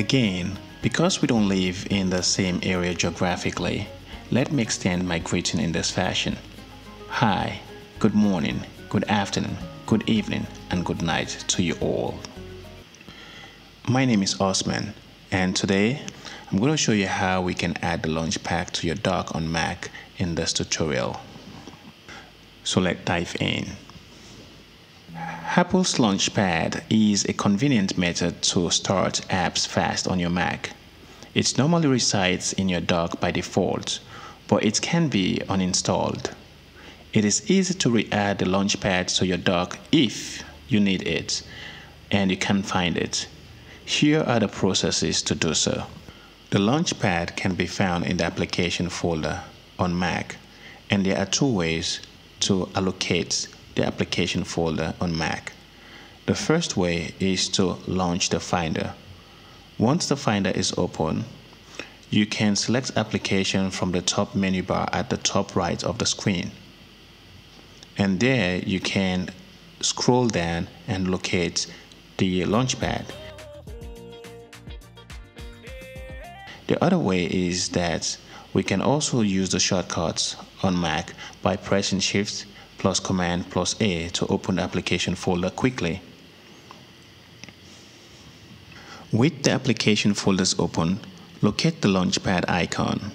Again, because we don't live in the same area geographically, let me extend my greeting in this fashion. Hi, good morning, good afternoon, good evening, and good night to you all. My name is Osman, and today I'm going to show you how we can add the Launchpad to your dock on Mac in this tutorial. So let's dive in. Apple's Launchpad is a convenient method to start apps fast on your Mac. It normally resides in your dock by default, but it can be uninstalled. It is easy to re-add the Launchpad to your dock if you need it and you can't find it. Here are the processes to do so. The Launchpad can be found in the application folder on Mac, and there are two ways to allocate the application folder on Mac. The first way is to launch the Finder. Once the Finder is open, you can select application from the top menu bar at the top right of the screen. And there you can scroll down and locate the Launchpad. The other way is that we can also use the shortcuts on Mac by pressing Shift plus Command plus A to open the application folder quickly. With the application folders open, locate the Launchpad icon.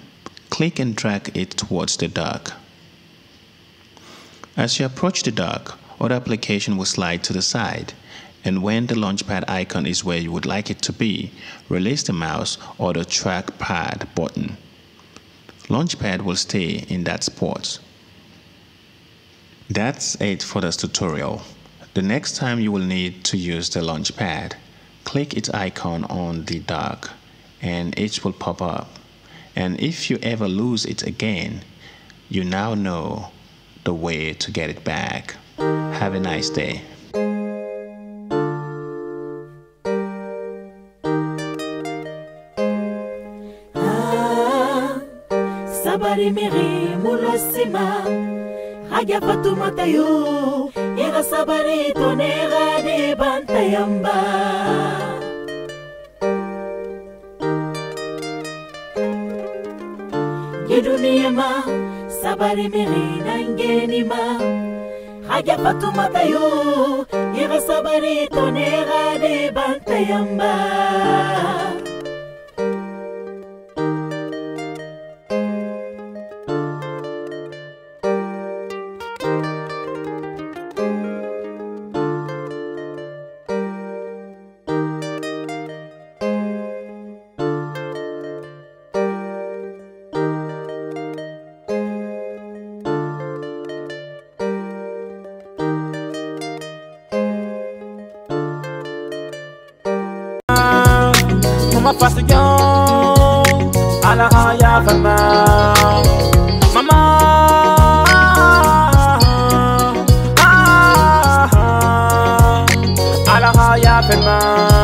Click and drag it towards the dock. As you approach the dock, other application will slide to the side and when the Launchpad icon is where you would like it to be, release the mouse or the trackpad button. Launchpad will stay in that spot. That's it for this tutorial. The next time you will need to use the Launchpad, click its icon on the dock and it will pop up. And if you ever lose it again, you now know the way to get it back. Have a nice day. Ah, sabari haja fatumata yo ira sabari tonera de bantayamba jeduniyama sabari miri nangenima haja fatumata yo ira sabari tonera de bantayamba Mama passion ala haya fama Mama ala haya fama Mama